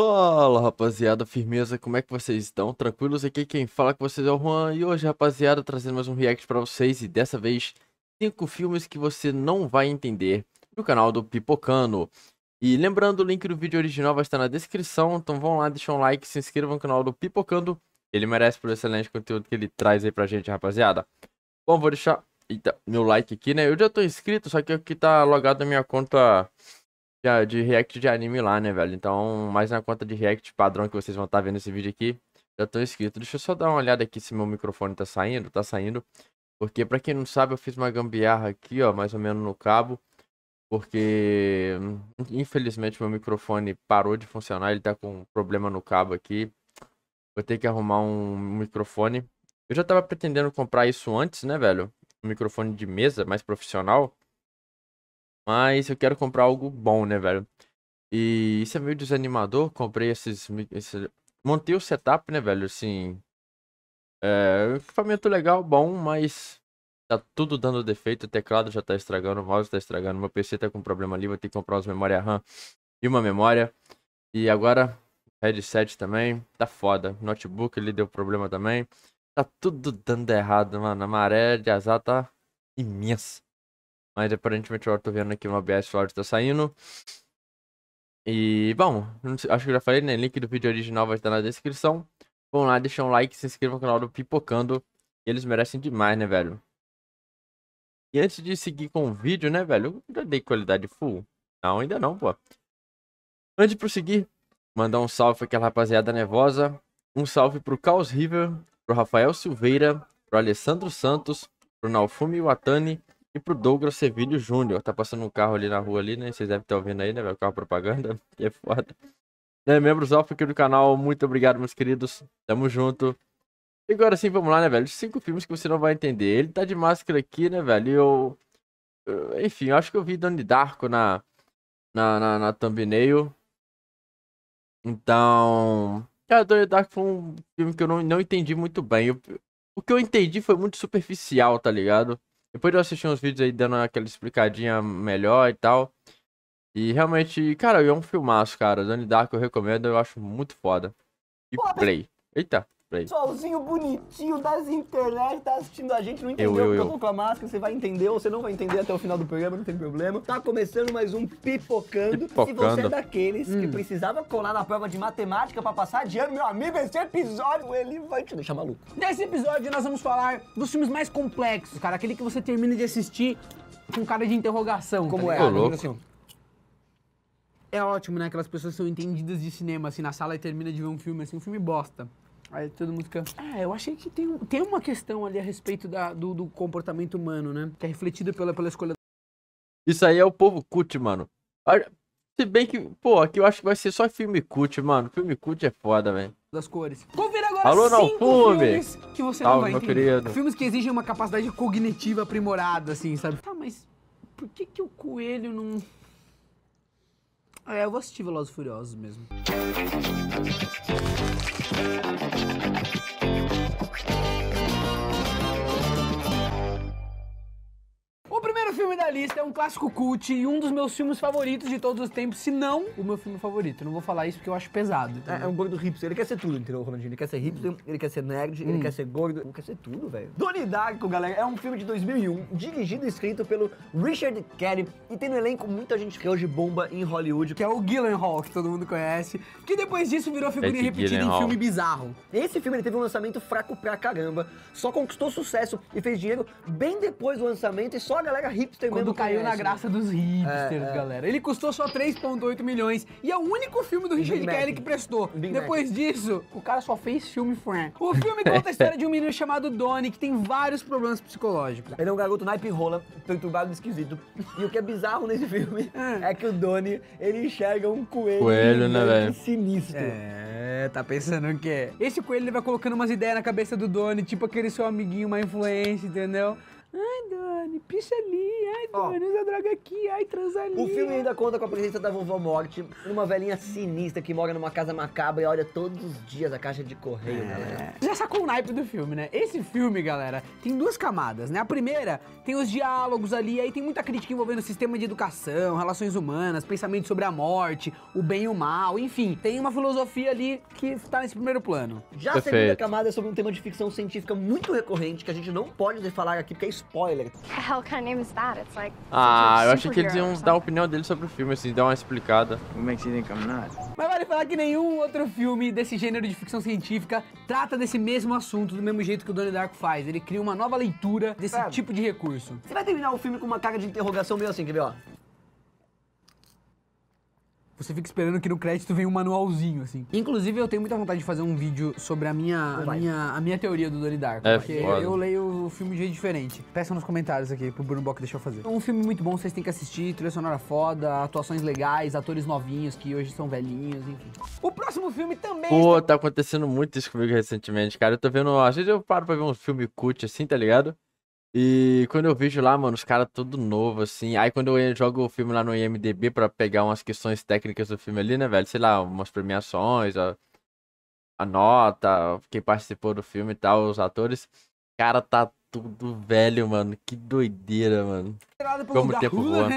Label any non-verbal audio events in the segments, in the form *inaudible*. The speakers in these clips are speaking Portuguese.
Fala rapaziada, firmeza, como é que vocês estão? Tranquilos? Aqui quem fala com vocês é o Juan e hoje rapaziada trazendo mais um react pra vocês e dessa vez cinco filmes que você não vai entender no canal do Pipocano. E lembrando, o link do vídeo original vai estar na descrição, então vão lá, deixam um like, se inscrevam no canal do Pipocando, ele merece por excelente conteúdo que ele traz aí pra gente rapaziada. Bom, vou deixar eita, meu like aqui, né? Eu já tô inscrito, só que aqui tá logado na minha conta de, de react de anime lá, né, velho? Então, mais na conta de react padrão que vocês vão estar tá vendo esse vídeo aqui, já tô inscrito. Deixa eu só dar uma olhada aqui se meu microfone tá saindo, tá saindo. Porque, pra quem não sabe, eu fiz uma gambiarra aqui, ó, mais ou menos no cabo. Porque, infelizmente, meu microfone parou de funcionar, ele tá com um problema no cabo aqui. Vou ter que arrumar um microfone. Eu já tava pretendendo comprar isso antes, né, velho? Um microfone de mesa, mais profissional. Mas eu quero comprar algo bom, né, velho? E isso é meio desanimador. Comprei esses. Esse... Montei o setup, né, velho? Assim. É. Equipamento legal, bom, mas. Tá tudo dando defeito. O teclado já tá estragando, o mouse tá estragando. Meu PC tá com problema ali. Vou ter que comprar umas memória RAM e uma memória. E agora. Headset também. Tá foda. Notebook ele deu problema também. Tá tudo dando errado, mano. A maré de azar tá imensa. Mas aparentemente eu tô vendo aqui uma BS Ford tá saindo. E, bom, acho que eu já falei, né? Link do vídeo original vai estar na descrição. Vão lá, deixa um like, se inscreva no canal do Pipocando. Eles merecem demais, né, velho? E antes de seguir com o vídeo, né, velho? Eu já dei qualidade full. Não, ainda não, pô. Antes de prosseguir, mandar um salve pra aquela rapaziada nervosa. Um salve pro Caos River, pro Rafael Silveira, pro Alessandro Santos, pro Nalfumi Watani e pro Douglas Sevilho Júnior. Tá passando um carro ali na rua ali, né? Vocês devem estar ouvindo aí, né? O carro propaganda. *laughs* Que é foda. Né, membros alfa aqui do canal, muito obrigado, meus queridos. Tamo junto. E agora sim, vamos lá, né, velho? Cinco filmes que você não vai entender. Ele tá de máscara aqui, né, velho? E eu... Enfim, eu acho que eu vi Donnie Darko na... Na, na, na thumbnail. Então... Cara, Donnie Darko foi um filme que eu não, não entendi muito bem. Eu... O que eu entendi foi muito superficial, tá ligado? Depois eu assisti uns vídeos aí dando aquela explicadinha melhor e tal. E realmente, cara, é um filmaço, cara. Donnie Dark eu recomendo, eu acho muito foda. E play. Eita. Pessoalzinho bonitinho das internet tá assistindo a gente, não entendeu eu, eu, eu. eu tô com a máscara, você vai entender ou você não vai entender até o final do programa, não tem problema. Tá começando mais um Pipocando. Pipocando. Se você é daqueles hum. que precisava colar na prova de matemática pra passar de ano, meu amigo, esse episódio ele vai te deixar maluco. Nesse episódio nós vamos falar dos filmes mais complexos, cara, aquele que você termina de assistir com cara de interrogação. Como tá é? louco. Assim, é ótimo, né? Aquelas pessoas que são entendidas de cinema, assim, na sala e termina de ver um filme, assim, um filme bosta. Aí todo mundo fica. Ah, eu achei que tem, tem uma questão ali a respeito da, do, do comportamento humano, né? Que é refletida pela, pela escolha. Isso aí é o povo cut, mano. Se bem que, pô, aqui eu acho que vai ser só filme cut, mano. Filme cut é foda, velho. Das cores. Confira agora Alô, não, cinco fume. filmes que você não vai entender. Querido. Filmes que exigem uma capacidade cognitiva aprimorada, assim, sabe? Tá, mas por que que o coelho não... É, eu vou assistir Velozes Furiosos mesmo. Thank you. Filme da lista é um clássico cult e um dos meus filmes favoritos de todos os tempos, se não o meu filme favorito. Eu não vou falar isso porque eu acho pesado. É, é, um gordo hipster. Ele quer ser tudo, entendeu, Ronaldinho? Ele quer ser hipster, hum. ele quer ser nerd, hum. ele quer ser gordo, ele quer ser tudo, velho. Donnie Darko, galera, é um filme de 2001, dirigido e escrito pelo Richard Kelly e tem no elenco muita gente que hoje bomba em Hollywood. Que é o Gyllenhaal, que todo mundo conhece, que depois disso virou figurinha repetida em filme bizarro. Esse filme ele teve um lançamento fraco pra caramba, só conquistou sucesso e fez dinheiro bem depois do lançamento e só a galera hipster Quando mesmo caiu na graça dos hipsters, é, é. galera. Ele custou só 3,8 milhões e é o único filme do Richard Kelly que prestou. Big Depois Mac. disso, o cara só fez filme frank. O *laughs* filme conta a história de um menino chamado Donnie que tem vários problemas psicológicos. Ele é um garoto naipe rola, perturbado, esquisito. E o que é bizarro nesse filme é, *laughs* é que o Donnie, ele enxerga um coelho, coelho né, velho? sinistro. É, tá pensando o quê? Esse coelho ele vai colocando umas ideias na cabeça do Donnie, tipo aquele seu amiguinho, uma influência, entendeu? Ai, Dani, picha ali. Ai, Dani, usa droga aqui. Ai, transa ali. O filme ainda conta com a presença da vovó Morte, uma velhinha sinistra que mora numa casa macabra e olha todos os dias a caixa de correio, galera. Já sacou o naipe do filme, né? Esse filme, galera, tem duas camadas, né? A primeira tem os diálogos ali, aí tem muita crítica envolvendo o sistema de educação, relações humanas, pensamento sobre a morte, o bem e o mal, enfim. Tem uma filosofia ali que tá nesse primeiro plano. Já a segunda camada é sobre um tema de ficção científica muito recorrente que a gente não pode falar aqui porque é spoiler. Ah, eu achei que eles iam dar a opinião deles sobre o filme, assim, dar uma explicada. What makes you think I'm not? Mas vale falar que nenhum outro filme desse gênero de ficção científica trata desse mesmo assunto do mesmo jeito que o Donnie Darko faz. Ele cria uma nova leitura desse é. tipo de recurso. Você vai terminar o filme com uma cara de interrogação meio assim, quer ver, ó? Você fica esperando que no crédito venha um manualzinho, assim. Inclusive, eu tenho muita vontade de fazer um vídeo sobre a minha, a minha, a minha teoria do Donnie Darko. É, porque foda. eu leio o filme de jeito diferente. Peça nos comentários aqui pro Bruno Bock deixar eu fazer. É um filme muito bom, vocês têm que assistir. Trilha sonora foda, atuações legais, atores novinhos que hoje são velhinhos, enfim. O próximo filme também... Pô, está... tá acontecendo muito isso comigo recentemente, cara. Eu tô vendo... Às vezes eu paro pra ver um filme cult assim, tá ligado? E quando eu vejo lá, mano, os caras tudo novo, assim. Aí quando eu jogo o filme lá no IMDB pra pegar umas questões técnicas do filme ali, né, velho? Sei lá, umas premiações, a, a nota, quem participou do filme e tal, os atores. Cara, tá tudo velho, mano. Que doideira, mano. Como o tempo voa.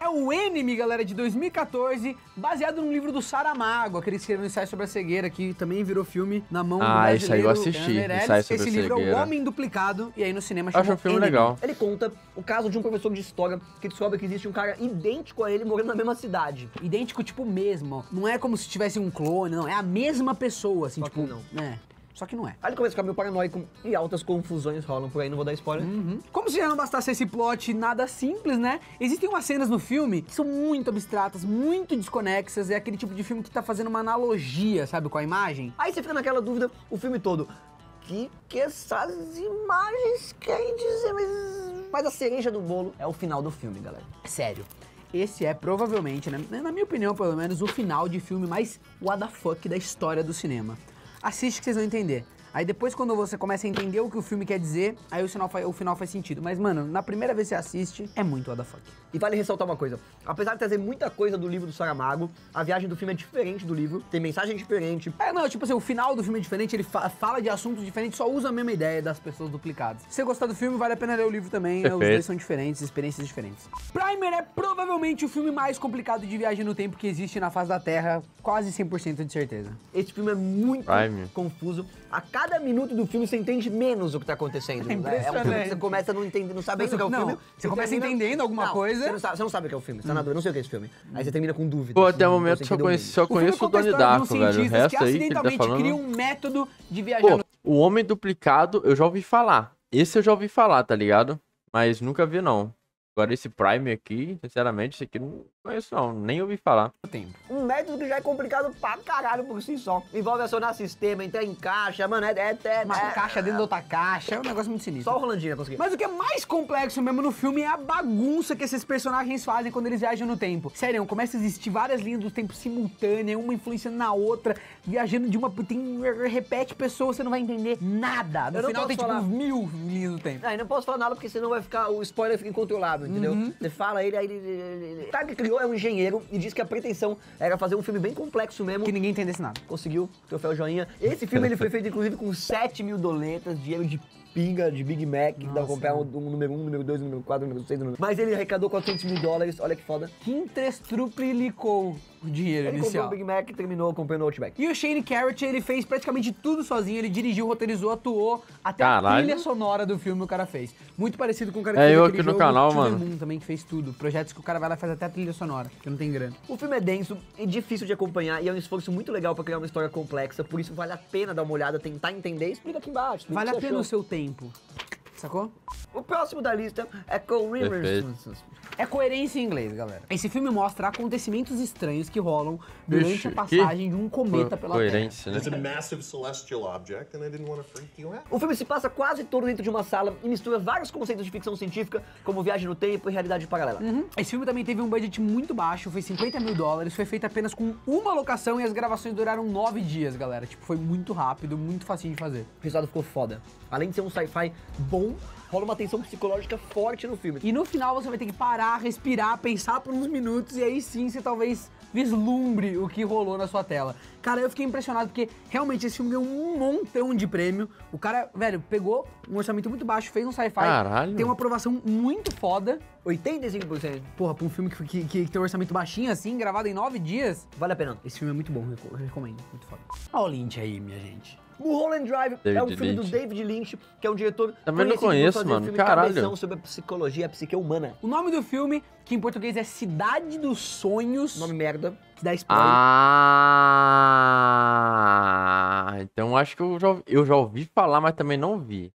É o Enemy, galera, de 2014, baseado no livro do Saramago, aquele que escreveu ensaio sobre a cegueira, que também virou filme na mão ah, do isso aí eu assisti, ensaio sobre Esse livro é O Homem Duplicado, e aí no cinema chama Acho um filme Enemy. legal. Ele conta o caso de um professor de história que descobre que existe um cara idêntico a ele morando na mesma cidade. Idêntico, tipo, mesmo. Não é como se tivesse um clone, não. É a mesma pessoa, assim, Só tipo... não. É. Só que não é. Aí ele começa a ficar meio paranoico e altas confusões rolam por aí, não vou dar spoiler. Uhum. Como se já não bastasse esse plot nada simples, né? Existem umas cenas no filme que são muito abstratas, muito desconexas, é aquele tipo de filme que tá fazendo uma analogia, sabe, com a imagem. Aí você fica naquela dúvida o filme todo. Que que essas imagens querem dizer, mas... Mas a cereja do bolo é o final do filme, galera. Sério esse é provavelmente, né, na minha opinião pelo menos, o final de filme mais what the fuck da história do cinema assiste que vocês vão entender. Aí depois, quando você começa a entender o que o filme quer dizer, aí o final, faz, o final faz sentido. Mas, mano, na primeira vez que você assiste, é muito what the fuck. E vale ressaltar uma coisa. Apesar de trazer muita coisa do livro do Saramago, a viagem do filme é diferente do livro, tem mensagem diferente. É, não, tipo assim, o final do filme é diferente, ele fa fala de assuntos diferentes, só usa a mesma ideia das pessoas duplicadas. Se você gostar do filme, vale a pena ler o livro também, né? os dois são diferentes, experiências diferentes. Primer é provavelmente o filme mais complicado de viagem no tempo que existe na face da Terra, quase 100% de certeza. Esse filme é muito Prime. confuso. A cada minuto do filme você entende menos o que tá acontecendo. É, é um filme que você começa a não entender, não sabe o que é o não, filme. Você começa termina... entendendo alguma não, coisa. Você não, sabe, você não sabe o que é o filme, você tá na dúvida, não sei o que é esse filme. Aí você termina com dúvida. Pô, até o momento só conheço, só conheço o, o Donnie Darko, velho. O resto aí que ele tá falando... cria um método de viajar Pô, no... o Homem Duplicado eu já ouvi falar. Esse eu já ouvi falar, tá ligado? Mas nunca vi, não. Agora esse Prime aqui, sinceramente, esse aqui não conheço não, nem ouvi falar. Um método que já é complicado pra caralho por si só. Envolve acionar sistema, entrar em caixa, mano, é... é, é Uma é, caixa dentro de outra caixa, é um negócio muito sinistro. Só o Rolandinho conseguir. Mas o que é mais complexo mesmo no filme é a bagunça que esses personagens fazem quando eles viajam no tempo. Sério, começa a existir várias linhas do tempo simultâneas, uma influenciando na outra, viajando de uma... Tem, repete pessoas, você não vai entender nada. No final tem tipo, falar... tipo mil linhas do tempo. Ah, e não posso falar nada porque senão vai ficar... O spoiler fica incontrolável entendeu? Uhum. Você fala ele, aí ele, ele, ele... Tá, que criou é um engenheiro e disse que a pretensão era fazer um filme bem complexo mesmo. Que ninguém entendesse nada. Conseguiu, troféu joinha. Esse filme ele foi feito, inclusive, com 7 mil doletas, dinheiro de pinga de Big Mac, Nossa, que dá pra comprar um, um número 1, um, número 2, número 4, número 6, número... Mas ele arrecadou 400 mil dólares, olha que foda. Quintrestruplicou o dinheiro ele inicial. Ele comprou o Big Mac e terminou comprando o Outback. E o Shane Carrot, ele fez praticamente tudo sozinho, ele dirigiu, roteirizou, atuou, até Caralho. a trilha sonora do filme o cara fez. Muito parecido com o cara que é fez eu aqui no canal, mano. Moon também, que fez tudo. Projetos que o cara vai lá e faz até a trilha sonora, que não tem grana. O filme é denso e difícil de acompanhar e é um esforço muito legal pra criar uma história complexa, por isso vale a pena dar uma olhada, tentar entender. Explica aqui embaixo. Vale a pena achou. o seu tempo. Sacou? O próximo da lista é Co Rivers. É coerência em inglês, galera. Esse filme mostra acontecimentos estranhos que rolam durante Bicho, a passagem que? de um cometa Co pela coerência, Terra. Né? O filme se passa quase todo dentro de uma sala e mistura vários conceitos de ficção científica, como viagem no tempo e realidade paralela. Uhum. Esse filme também teve um budget muito baixo, foi 50 mil dólares, foi feito apenas com uma locação e as gravações duraram nove dias, galera. Tipo, foi muito rápido, muito facinho de fazer. O resultado ficou foda. Além de ser um sci-fi bom bom rola uma tensão psicológica forte no filme. E no final você vai ter que parar, respirar, pensar por uns minutos e aí sim você talvez vislumbre o que rolou na sua tela. Cara, eu fiquei impressionado porque realmente esse filme ganhou um montão de prêmio. O cara, velho, pegou um orçamento muito baixo, fez um sci-fi. Tem uma aprovação muito foda. 85%. Porra, pra um filme que, que, que, tem um orçamento baixinho assim, gravado em nove dias. Vale a pena. Esse filme é muito bom, eu recomendo. Muito foda. Olha o Lynch aí, minha gente. Mulholland Drive David é um filme Lynch. do David Lynch, que é um diretor Também não conheço, mano. Caralho. sobre a psicologia, a psique humana. O nome do filme, que em português é Cidade dos Sonhos. Nome merda. Que dá spoiler. Ah, então acho que eu já, eu já ouvi falar, mas também não vi.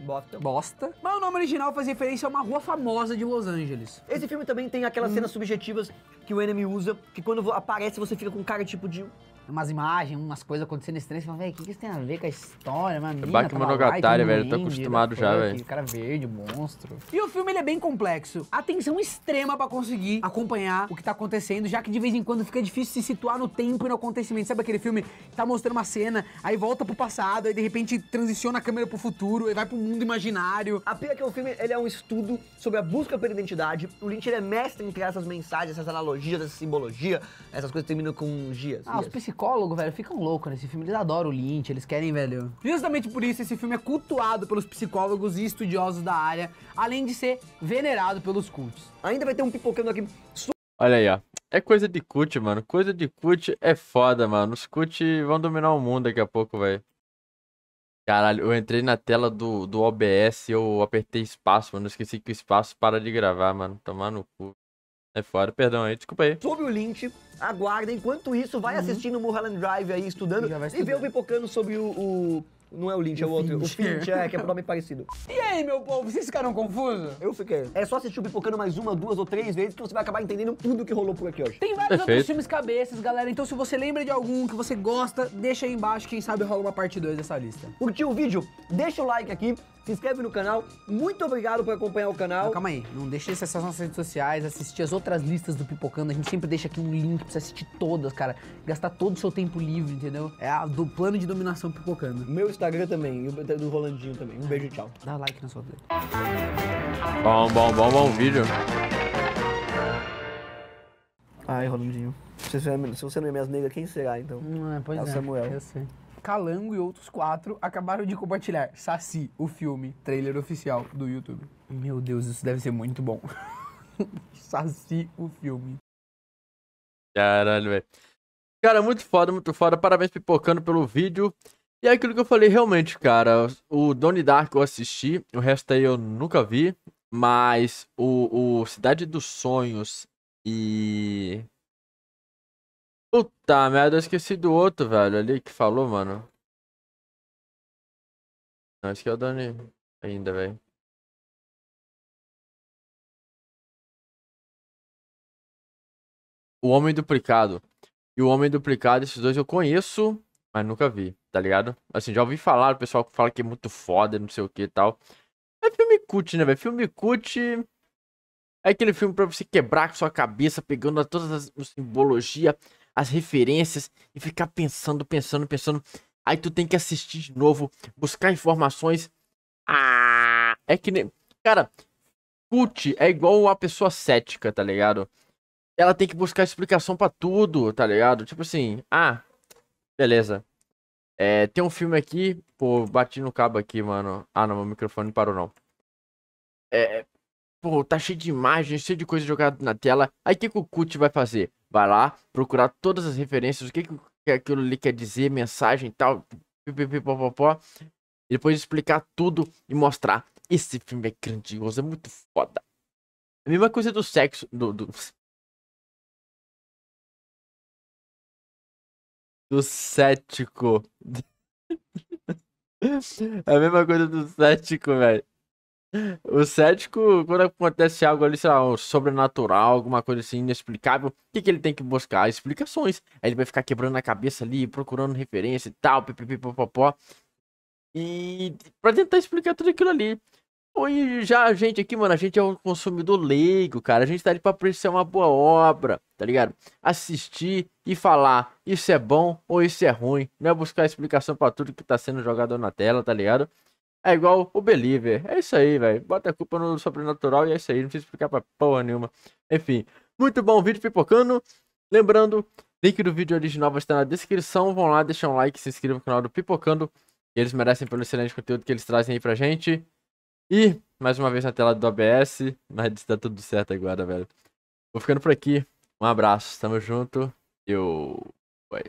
Bosta. Bosta. Mas o nome original faz referência a uma rua famosa de Los Angeles. Esse filme também tem aquelas hum. cenas subjetivas que o Enemy usa, que quando aparece você fica com cara tipo de umas imagens, umas coisas acontecendo estranhas. Você fala, velho, o que, que isso tem a ver com a história? Uma mina, Bakemonogatari, velho. Tô acostumado já, velho. Cara verde, monstro. E o filme, ele é bem complexo. Atenção extrema pra conseguir acompanhar o que tá acontecendo, já que de vez em quando fica difícil se situar no tempo e no acontecimento. Sabe aquele filme que tá mostrando uma cena, aí volta pro passado, aí de repente transiciona a câmera pro futuro, aí vai pro mundo imaginário. A pena é que o filme, ele é um estudo sobre a busca pela identidade. O Lynch, ele é mestre em criar essas mensagens, essas analogias, essa simbologia, essas coisas terminam com gias. Ah, os psicólogos, velho, ficam loucos nesse filme. Eles adoram o Lynch, eles querem, velho. Justamente por isso esse filme é cultuado pelos psicólogos e estudiosos da área, além de ser venerado pelos cultos. Ainda vai ter um pipocando aqui. Olha aí, ó. É coisa de cut, mano. Coisa de cut é foda, mano. Os cut vão dominar o mundo daqui a pouco, velho. Caralho, eu entrei na tela do, do OBS e eu apertei espaço, mano. Eu esqueci que o espaço para de gravar, mano. Tomar no cu. É foda, perdão aí, desculpa aí. Sobre o Lynch, aguarda. Enquanto isso, vai uhum. assistindo o Mulholland Drive aí, estudando. E vê o pipocando sobre o, o... Não é o Lynch, é o outro. O Finch, é, que é nome parecido. *laughs* E aí, meu povo, vocês ficaram confusos? Eu fiquei. É só assistir o Pipocando mais uma, duas ou três vezes que você vai acabar entendendo tudo que rolou por aqui hoje. Tem vários Perfeito. outros filmes cabeças, galera. Então se você lembra de algum que você gosta, deixa aí embaixo. Quem sabe rola uma parte 2 dessa lista. Curtiu o vídeo? Deixa o like aqui se inscreve no canal. Muito obrigado por acompanhar o canal. Não, calma aí, não deixe de acessar as nossas redes sociais, assistir as outras listas do Pipocando. A gente sempre deixa aqui um link pra você assistir todas, cara. Gastar todo o seu tempo livre, entendeu? É a do plano de dominação Pipocando. Meu Instagram também, e o do Rolandinho também. Um beijo e tchau. Dá like na sua vida. Bom, bom, bom, bom vídeo. Ai, Rolandinho. Se você não é minhas negras, quem será então? Não, é, pois é, é o Samuel. Eu sei. Calango e outros quatro acabaram de compartilhar Saci, o filme, trailer oficial do YouTube. Meu Deus, isso deve ser muito bom. *laughs* Saci, o filme. Caralho, velho. Cara, muito foda, muito foda. Parabéns pipocando pelo vídeo. E é aquilo que eu falei, realmente, cara. O Donnie Dark eu assisti, o resto aí eu nunca vi. Mas o, o Cidade dos Sonhos e Puta merda, eu esqueci do outro, velho, ali que falou, mano. Não, esse que é o Dani ainda, velho. O Homem Duplicado. E o Homem Duplicado, esses dois eu conheço, mas nunca vi, tá ligado? Assim, já ouvi falar, o pessoal fala que é muito foda, não sei o que e tal. É filme cut, né, velho? Filme cut é aquele filme pra você quebrar com sua cabeça, pegando todas as simbologia, as referências e ficar pensando, pensando, pensando. Aí tu tem que assistir de novo, buscar informações. Ah, é que nem. Cara, cult é igual a pessoa cética, tá ligado? Ela tem que buscar explicação para tudo, tá ligado? Tipo assim, ah, beleza. É, tem um filme aqui, pô, bati no cabo aqui, mano. Ah, não, meu microfone parou não. É, pô, tá cheio de imagens, cheio de coisa jogada na tela. Aí o que, que o CUT vai fazer? Vai lá, procurar todas as referências, o que, que aquilo ali quer dizer, mensagem e tal, pipipipopopó. E depois explicar tudo e mostrar. Esse filme é grandioso, é muito foda. A mesma coisa do sexo, do... do... *laughs* Do cético. *laughs* A mesma coisa do cético, velho. O cético, quando acontece algo ali, sei lá, sobrenatural, alguma coisa assim inexplicável, o que, que ele tem que buscar? Explicações. Aí ele vai ficar quebrando a cabeça ali, procurando referência e tal, pipipipopopó. E pra tentar explicar tudo aquilo ali. E já a gente aqui, mano, a gente é um consumidor leigo, cara. A gente tá ali pra apreciar uma boa obra, tá ligado? Assistir e falar, isso é bom ou isso é ruim. Não é buscar explicação para tudo que tá sendo jogado na tela, tá ligado? É igual o Believer. É isso aí, velho. Bota a culpa no sobrenatural e é isso aí. Não precisa explicar pra porra nenhuma. Enfim, muito bom vídeo pipocando. Lembrando, link do vídeo original vai estar na descrição. Vão lá, deixam um like, se inscrevam no canal do Pipocando. Eles merecem pelo excelente conteúdo que eles trazem aí pra gente. E, mais uma vez na tela do OBS. Mas tá tudo certo agora, velho. Vou ficando por aqui. Um abraço, tamo junto. Eu. Foi.